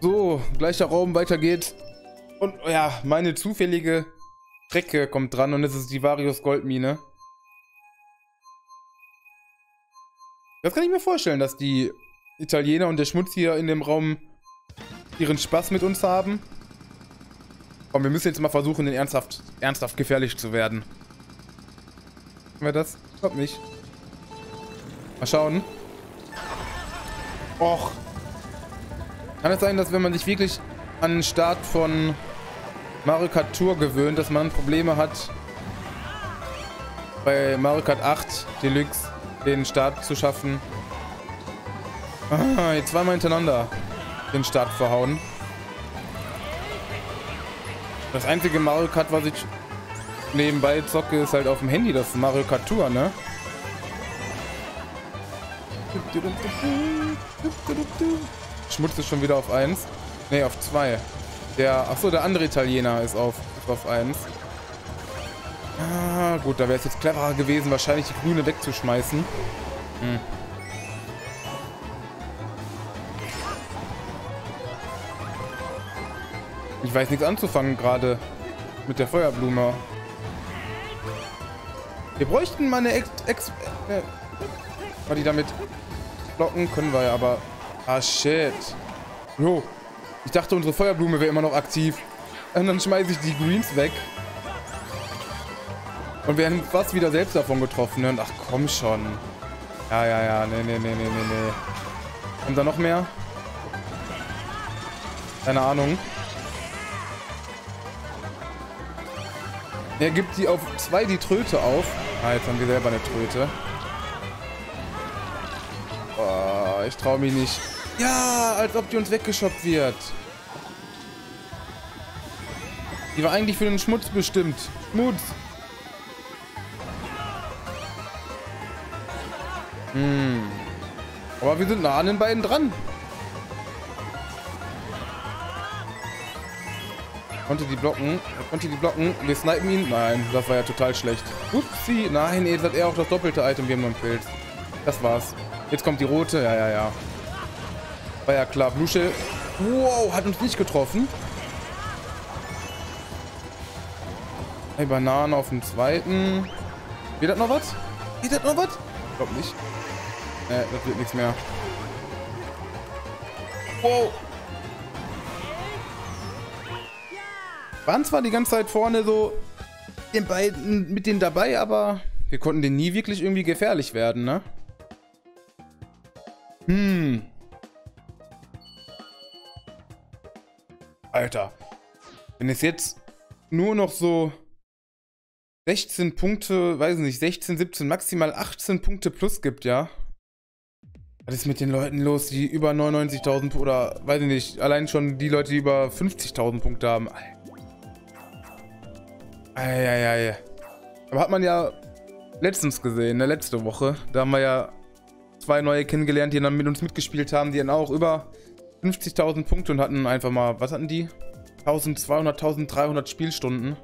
So, gleicher Raum, weiter geht's. Und ja, meine zufällige Strecke kommt dran und es ist die Varius Goldmine. Das kann ich mir vorstellen, dass die Italiener und der Schmutz hier in dem Raum ihren Spaß mit uns haben. Komm, wir müssen jetzt mal versuchen, den ernsthaft, ernsthaft gefährlich zu werden. Haben wir das? Ich glaub nicht. Mal schauen. Och. Kann es sein, dass wenn man sich wirklich an den Start von Mario Kart Tour gewöhnt, dass man Probleme hat, bei Mario Kart 8 Deluxe den Start zu schaffen? Ah, jetzt zweimal hintereinander den Start verhauen. Das einzige Mario Kart, was ich nebenbei zocke, ist halt auf dem Handy, das Mario Kart Tour, ne? Schmutz ist schon wieder auf 1. Ne, auf 2. Der, achso, der andere Italiener ist auf, ist auf 1. Ah, gut, da wäre es jetzt cleverer gewesen, wahrscheinlich die Grüne wegzuschmeißen. Hm. Ich weiß nichts anzufangen gerade mit der Feuerblume. Wir bräuchten mal eine Ex... Ex äh, war die damit blocken? Können wir ja, aber... Ah, shit. Jo. Ich dachte, unsere Feuerblume wäre immer noch aktiv. Und dann schmeiße ich die Greens weg. Und wir haben fast wieder selbst davon getroffen. Ne? Ach, komm schon. Ja, ja, ja. Nee, nee, nee, nee, nee, nee. Kommt da noch mehr? Keine Ahnung. Er gibt die auf zwei die Tröte auf. Ah, jetzt haben wir selber eine Tröte. Oh, ich traue mich nicht. Ja, als ob die uns weggeschoppt wird. Die war eigentlich für den Schmutz bestimmt. Schmutz. Hm. Aber wir sind nah an den beiden dran. Konnte die blocken. Konnte die blocken. Wir snipen ihn. Nein, das war ja total schlecht. Upsi. Nein, jetzt hat er auch das doppelte Item. Wir haben einen Pilz. Das war's. Jetzt kommt die rote. Ja, ja, ja. War ja klar. Blue Shell. Wow, hat uns nicht getroffen. Hey, Bananen auf dem zweiten. Geht das noch was? Geht das noch was? Ich glaub nicht. Äh, das wird nichts mehr. Wow. waren zwar die ganze Zeit vorne so den beiden, mit denen dabei, aber wir konnten denen nie wirklich irgendwie gefährlich werden, ne? Hm. Alter. Wenn es jetzt nur noch so 16 Punkte, weiß nicht, 16, 17, maximal 18 Punkte plus gibt, ja? Was ist mit den Leuten los, die über 99.000 oder, weiß ich nicht, allein schon die Leute, die über 50.000 Punkte haben? Eieiei. Aber hat man ja letztens gesehen, ne, letzte Woche. Da haben wir ja zwei neue kennengelernt, die dann mit uns mitgespielt haben, die dann auch über 50.000 Punkte und hatten einfach mal, was hatten die? 1200, 1300 Spielstunden.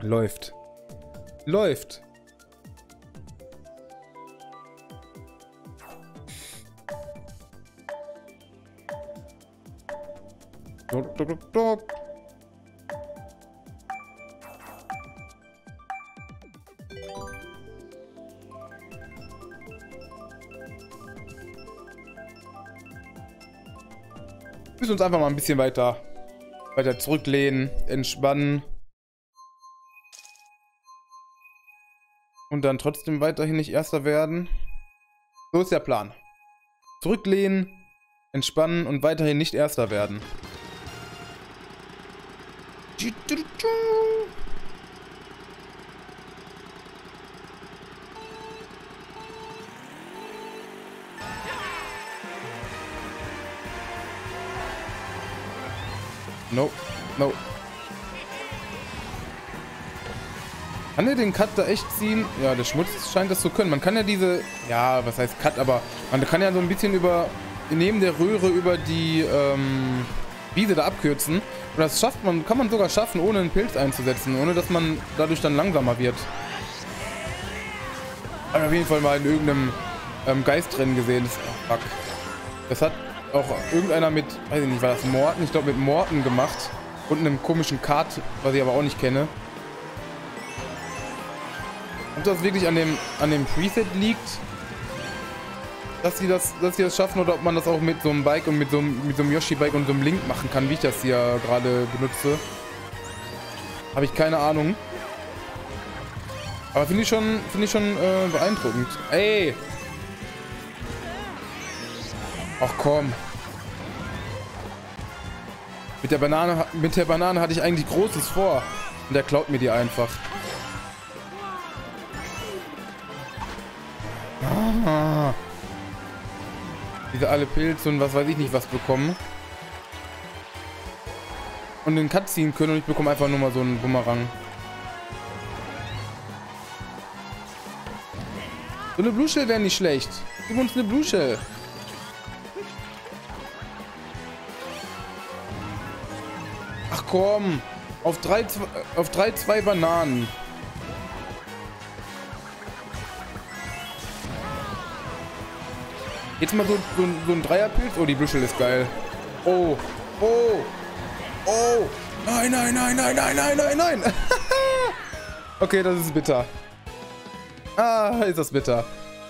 Läuft. Läuft. Dok, dok, dok. Müssen uns einfach mal ein bisschen weiter, weiter zurücklehnen, entspannen. Und dann trotzdem weiterhin nicht Erster werden. So ist der Plan. Zurücklehnen, entspannen und weiterhin nicht Erster werden. No, no. Kann er den Cut da echt ziehen? Ja, der Schmutz scheint das zu können. Man kann ja diese... Ja, was heißt Cut, aber man kann ja so ein bisschen über... Neben der Röhre über die ähm, Wiese da abkürzen. Und das schafft man, kann man sogar schaffen, ohne einen Pilz einzusetzen. Ohne dass man dadurch dann langsamer wird. Habe auf jeden Fall mal in irgendeinem ähm, Geist drin gesehen. Das, oh, fuck. Das hat auch irgendeiner mit, weiß ich nicht, war das Morten? Ich glaube mit Morten gemacht. Und einem komischen Kart, was ich aber auch nicht kenne. Ob das wirklich an dem, an dem Preset liegt, dass sie das, dass sie das schaffen oder ob man das auch mit so einem Bike und mit so einem, mit so einem Yoshi-Bike und so einem Link machen kann, wie ich das hier gerade benutze. Habe ich keine Ahnung. Aber finde ich schon, finde ich schon äh, beeindruckend. Ey! Ach komm. Mit der Banane, mit der Banane hatte ich eigentlich Großes vor. Und der klaut mir die einfach. Ah. Diese alle Pilze und was weiß ich nicht was bekommen. Und den Cut ziehen können und ich bekomme einfach nur mal so einen Bumerang. So eine Blue Shell wäre nicht schlecht. Gib uns eine Blue Shell. Komm. Auf drei, auf drei, zwei Bananen. Jetzt mal so, so, so ein Dreierpilz. Oh, die Büschel ist geil. Oh. Oh. Oh. Nein, nein, nein, nein, nein, nein, nein, nein. okay, das ist bitter. Ah, ist das bitter.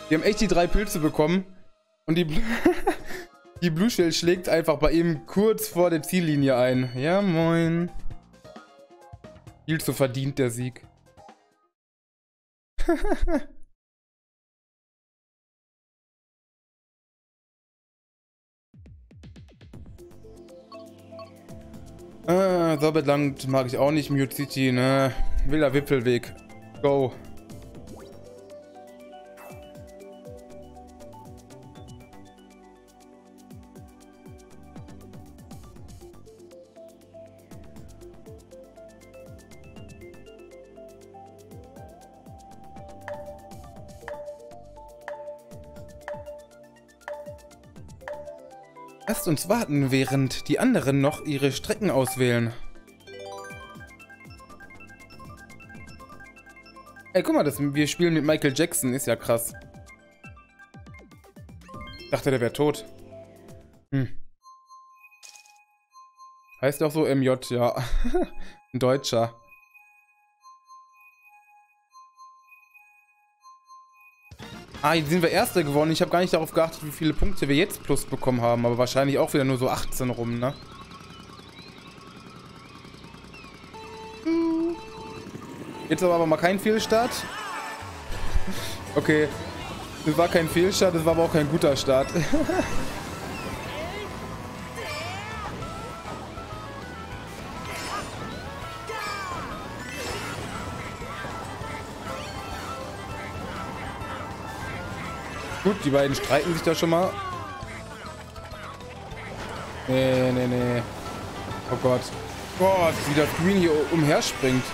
Wir haben echt die drei Pilze bekommen. Und die, die Blue Shell schlägt einfach bei ihm kurz vor der Ziellinie ein. Ja, moin. Viel zu verdient der Sieg. Äh, Sorbetland mag ich auch nicht. Mute City, ne? Wilder Wipfelweg. Go. Lasst uns warten, während die anderen noch ihre Strecken auswählen. Ey, guck mal, das, wir spielen mit Michael Jackson. Ist ja krass. Dachte, der wäre tot. Hm. Heißt auch so MJ, ja. Ein Deutscher. Ah, jetzt sind wir Erster geworden. Ich habe gar nicht darauf geachtet, wie viele Punkte wir jetzt plus bekommen haben. Aber wahrscheinlich auch wieder nur so 18 rum, ne? Jetzt aber mal kein Fehlstart. Okay. Das war kein Fehlstart, das war aber auch kein guter Start. Gut, die beiden streiten sich da schon mal. Nee, nee, nee. Oh Gott. Gott, wie der Green hier umherspringt.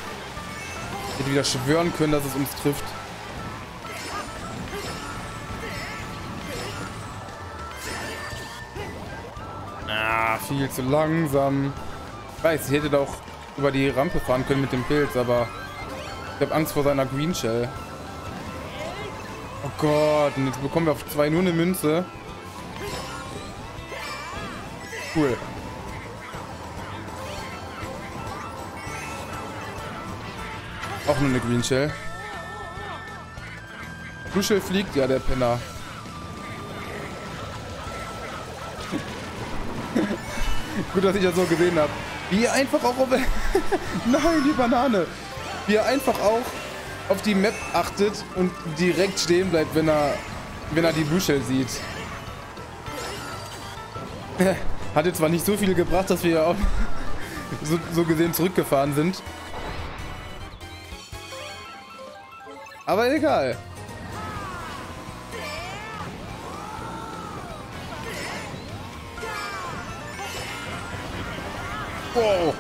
Ich hätte wieder schwören können, dass es uns trifft. Ah, viel zu langsam. Ich weiß, ich hätte da auch über die Rampe fahren können mit dem Pilz, aber ich habe Angst vor seiner Green Shell. Oh Gott, und jetzt bekommen wir auf zwei nur eine Münze. Cool. Auch nur eine Green Shell. Blue Shell fliegt, ja, der Penner. Gut, dass ich das so gesehen habe. Wie einfach auch. Nein, die Banane. Wie einfach auch auf die Map achtet und direkt stehen bleibt, wenn er, wenn er die Büschel sieht. Hat jetzt zwar nicht so viel gebracht, dass wir auch so, so gesehen zurückgefahren sind. Aber egal. Wow.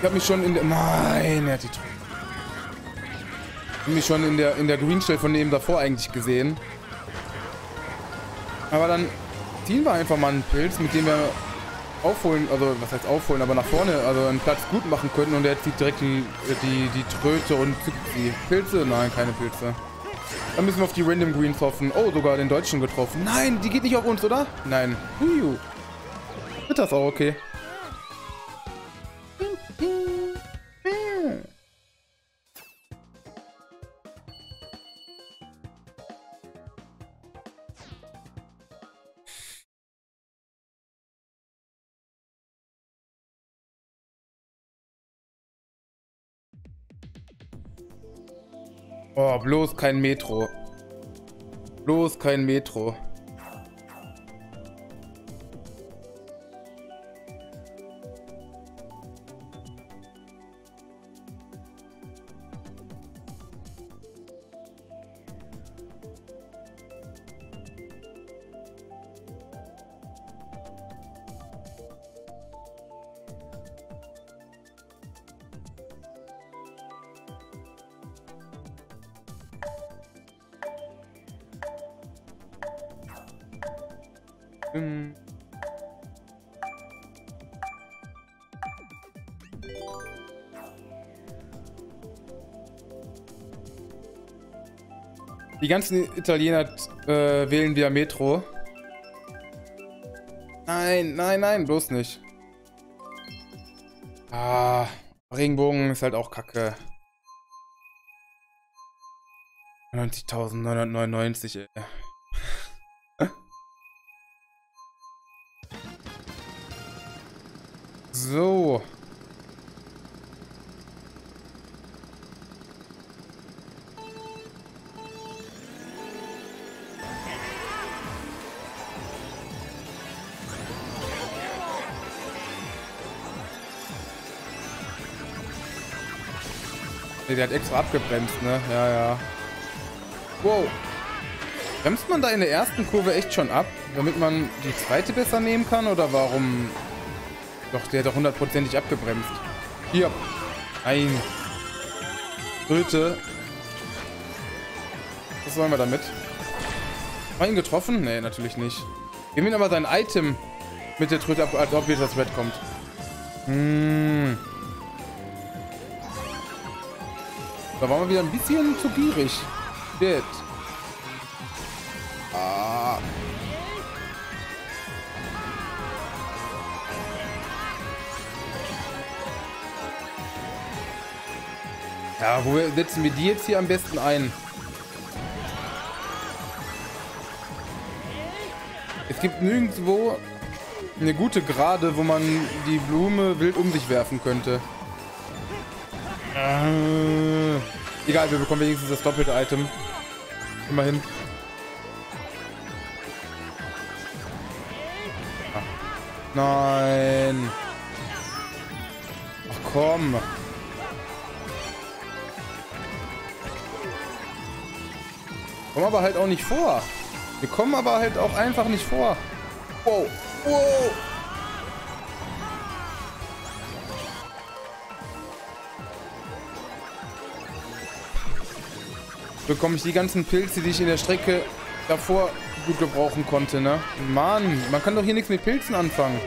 Ich hab mich schon in der... Nein, er hat die Truhe mich schon in der, in der Green Shell von dem davor eigentlich gesehen. Aber dann ziehen wir einfach mal einen Pilz, mit dem wir aufholen, also was heißt aufholen, aber nach vorne, also einen Platz gut machen könnten und er zieht direkt die, die, die Tröte und die Pilze. Nein, keine Pilze. Dann müssen wir auf die Random Greens hoffen. Oh, sogar den Deutschen getroffen. Nein, die geht nicht auf uns, oder? Nein. Dritter ist auch okay. Oh, bloß kein Metro. Bloß kein Metro. Die ganzen Italiener äh, wählen via Metro. Nein, nein, nein, bloß nicht. Ah, Regenbogen ist halt auch kacke. 90.999, ey. So. Nee, der hat extra abgebremst, ne? Ja, ja. Wow. Bremst man da in der ersten Kurve echt schon ab, damit man die zweite besser nehmen kann? Oder warum doch, der hat doch hundertprozentig abgebremst. Hier. Ein. Tröte. Was wollen wir damit? War ihn getroffen? Nee, natürlich nicht. Gib ihm aber sein Item mit der Tröte ab, als ob jetzt das Red kommt. Hm. Da waren wir wieder ein bisschen zu gierig. Shit. Ja, wo setzen wir die jetzt hier am besten ein? Es gibt nirgendwo eine gute Gerade, wo man die Blume wild um sich werfen könnte. Äh, egal, wir bekommen wenigstens das doppelte Item. Immerhin. Nein. Ach komm. Kommen aber halt auch nicht vor. Wir kommen aber halt auch einfach nicht vor. Wow. Wow. Bekomme ich die ganzen Pilze, die ich in der Strecke davor gut gebrauchen konnte, ne? Mann, man kann doch hier nichts mit Pilzen anfangen.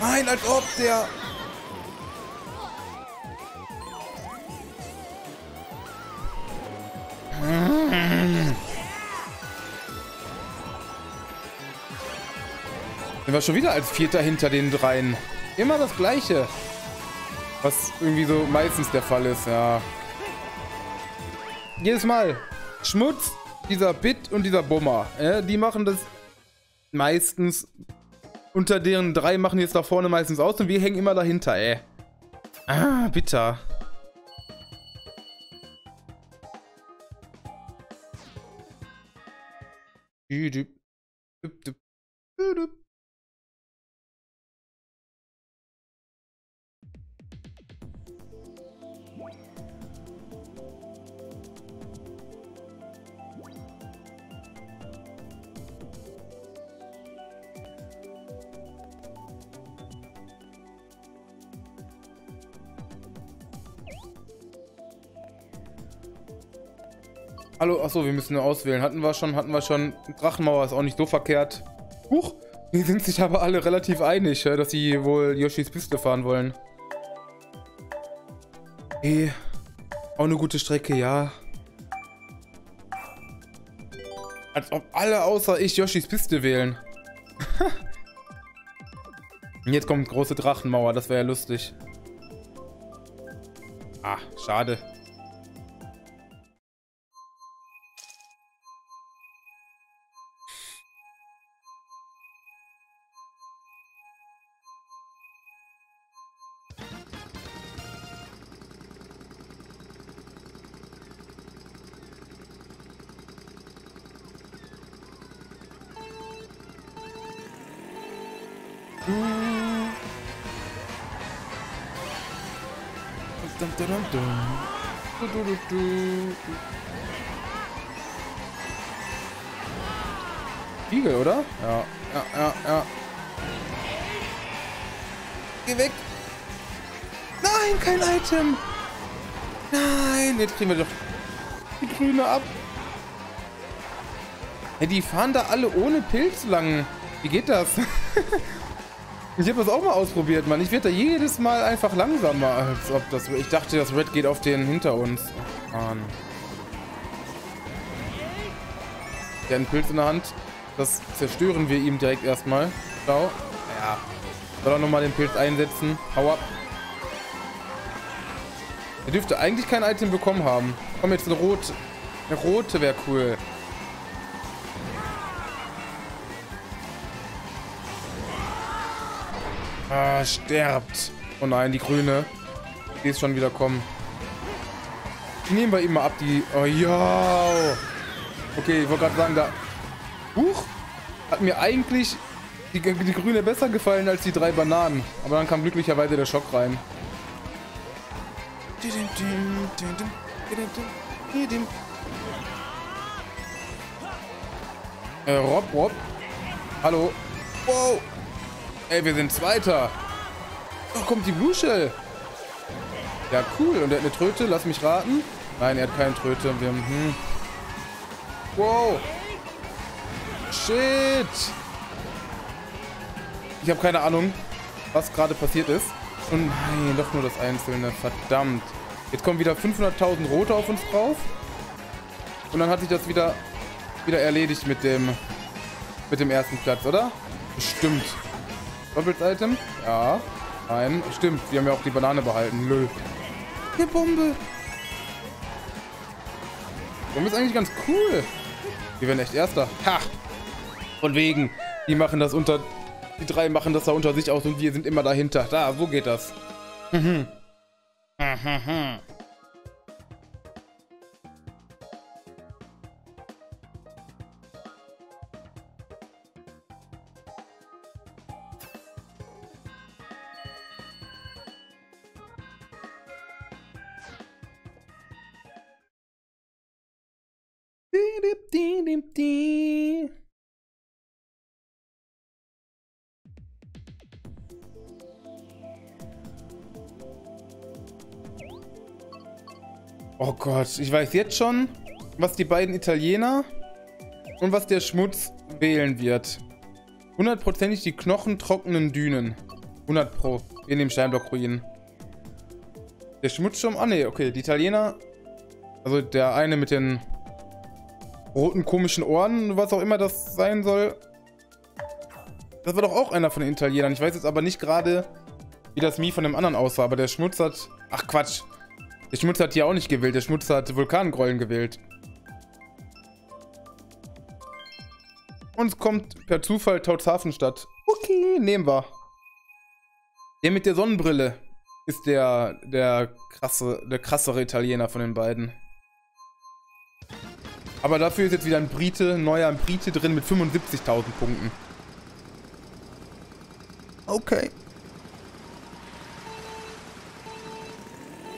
Nein, als ob der... Der war schon wieder als Vierter hinter den dreien. Immer das Gleiche. Was irgendwie so meistens der Fall ist, ja. Jedes Mal. Schmutz, dieser Bit und dieser Bummer. Ja, die machen das meistens unter deren drei machen jetzt da vorne meistens aus und wir hängen immer dahinter, ey. Ah, bitter. Düdüp. Düp, düp. Düdüp. Hallo, achso, wir müssen nur auswählen. Hatten wir schon, hatten wir schon. Drachenmauer ist auch nicht so verkehrt. Huch, die sind sich aber alle relativ einig, dass sie wohl Yoshis Piste fahren wollen. Eh. Auch eine gute Strecke, ja. Als ob alle außer ich Yoshis Piste wählen. Jetzt kommt große Drachenmauer, das wäre ja lustig. Ah, schade. Spiegel, oder? Ja, ja, ja, ja. Geh weg. Nein, kein Item. Nein, jetzt kriegen wir doch die Grüne ab. Ja, die fahren da alle ohne Pilz lang. Wie geht das? ich habe das auch mal ausprobiert, Mann. Ich werde da jedes Mal einfach langsamer, als ob das... Ich dachte, das Red geht auf den hinter uns. Oh, Mann. Der hat einen Pilz in der Hand. Das zerstören wir ihm direkt erstmal. Schau. Ja. Soll er nochmal den Pilz einsetzen. Hau ab. Er dürfte eigentlich kein Item bekommen haben. Komm, jetzt eine rote. Eine rote wäre cool. Ah, stirbt. Oh nein, die grüne. Die ist schon wieder kommen. Die nehmen wir ihm mal ab, die... Oh ja. Okay, ich wollte gerade sagen, da... Huch. Hat mir eigentlich die, die grüne besser gefallen als die drei Bananen. Aber dann kam glücklicherweise der Schock rein. Äh, Rob, Rob. Hallo. Wow. Ey, wir sind Zweiter. Doch kommt die Blue Shell. Ja, cool. Und er hat eine Tröte. Lass mich raten. Nein, er hat keine Tröte. Wir haben... Hm. Wow. Shit. Ich habe keine Ahnung, was gerade passiert ist. Und nein, doch nur das Einzelne. Verdammt. Jetzt kommen wieder 500.000 Rote auf uns drauf. Und dann hat sich das wieder, wieder erledigt mit dem, mit dem ersten Platz, oder? Bestimmt. Doppelt Item? Ja. Nein, stimmt. Wir haben ja auch die Banane behalten. Lö. Eine Bombe. Bombe ist eigentlich ganz cool. Wir werden echt Erster. Ha! Von wegen. Die machen das unter... Die drei machen das da unter sich aus und wir sind immer dahinter. Da, so geht das. Mhm. Oh Gott, ich weiß jetzt schon, was die beiden Italiener und was der Schmutz wählen wird. Hundertprozentig die knochentrockenen Dünen. 100 pro. In dem Steinblock-Ruinen. Der Schmutzsturm. Ah, ne, okay. Die Italiener. Also der eine mit den roten komischen Ohren, was auch immer das sein soll. Das war doch auch einer von den Italienern. Ich weiß jetzt aber nicht gerade, wie das Mii von dem anderen aussah. Aber der Schmutz hat... Ach, Quatsch. Der Schmutz hat hier auch nicht gewählt. Der Schmutz hat Vulkangrollen gewählt. Uns kommt per Zufall Tautshafenstadt. Okay, nehmen wir. Der mit der Sonnenbrille ist der, der, krasse, der krassere Italiener von den beiden. Aber dafür ist jetzt wieder ein Brite, ein neuer Brite drin mit 75.000 Punkten. Okay.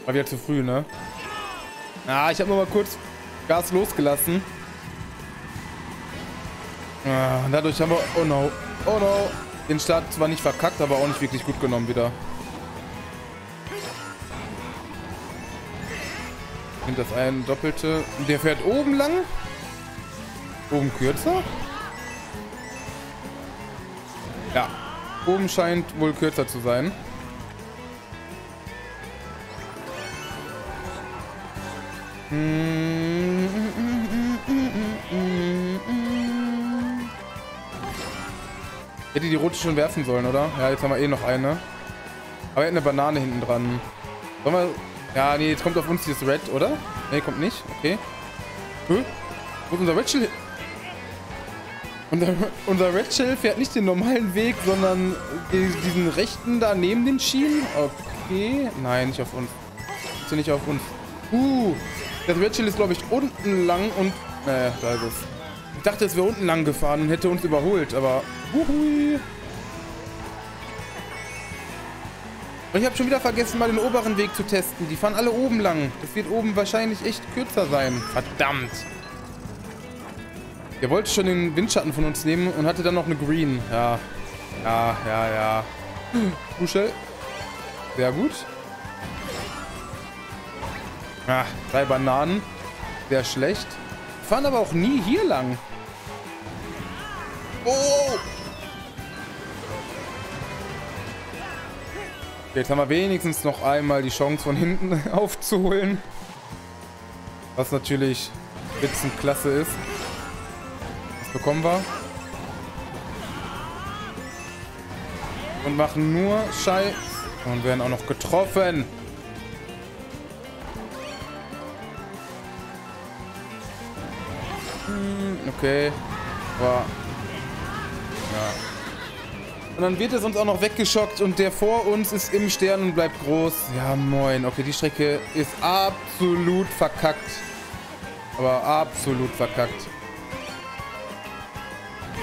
War wieder zu früh, ne? Ah, ich habe nur mal kurz Gas losgelassen. Ah, dadurch haben wir... Oh no. Oh no. Den Start zwar nicht verkackt, aber auch nicht wirklich gut genommen wieder. Nimmt das ein doppelte... Der fährt oben lang. Oben kürzer? Ja. Oben scheint wohl kürzer zu sein. Hätte die rote schon werfen sollen, oder? Ja, jetzt haben wir eh noch eine. Aber er hat eine Banane hinten dran. Sollen wir... Ja, nee, jetzt kommt auf uns dieses Red, oder? Nee, kommt nicht. Okay. Hä? Wo ist unser Red Shell? Unser, unser Red Shell fährt nicht den normalen Weg, sondern diesen rechten da neben den Schienen. Okay. Nein, nicht auf uns. Bitte nicht auf uns. Uh, das Red Shell ist, glaube ich, unten lang und... Naja, da ist es. Ich dachte, es wäre unten lang gefahren und hätte uns überholt, aber... Uhui. Und ich habe schon wieder vergessen, mal den oberen Weg zu testen. Die fahren alle oben lang. Das wird oben wahrscheinlich echt kürzer sein. Verdammt. Der wollte schon den Windschatten von uns nehmen und hatte dann noch eine Green. Ja. Ja, ja, ja. Kuschel. Sehr gut. Ah, drei Bananen. Sehr schlecht. Fahren aber auch nie hier lang. Oh! Jetzt haben wir wenigstens noch einmal die Chance von hinten aufzuholen. Was natürlich Spitzenklasse ist. Was bekommen wir? Und machen nur Scheiß. Und werden auch noch getroffen. Hm, okay. Aber und dann wird es uns auch noch weggeschockt und der vor uns ist im Stern und bleibt groß. Ja, moin. Okay, die Strecke ist absolut verkackt. Aber absolut verkackt.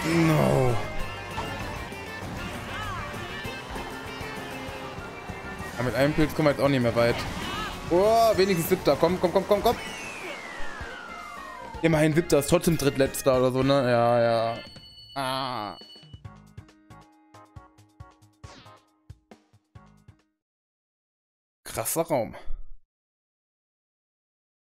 No. Ja, mit einem Pilz kommen wir jetzt auch nicht mehr weit. Oh, wenigstens siebter. Komm, komm, komm, komm, komm. Immerhin siebter ist trotzdem drittletzter oder so, ne? Ja, ja. Ah. Krasser Raum.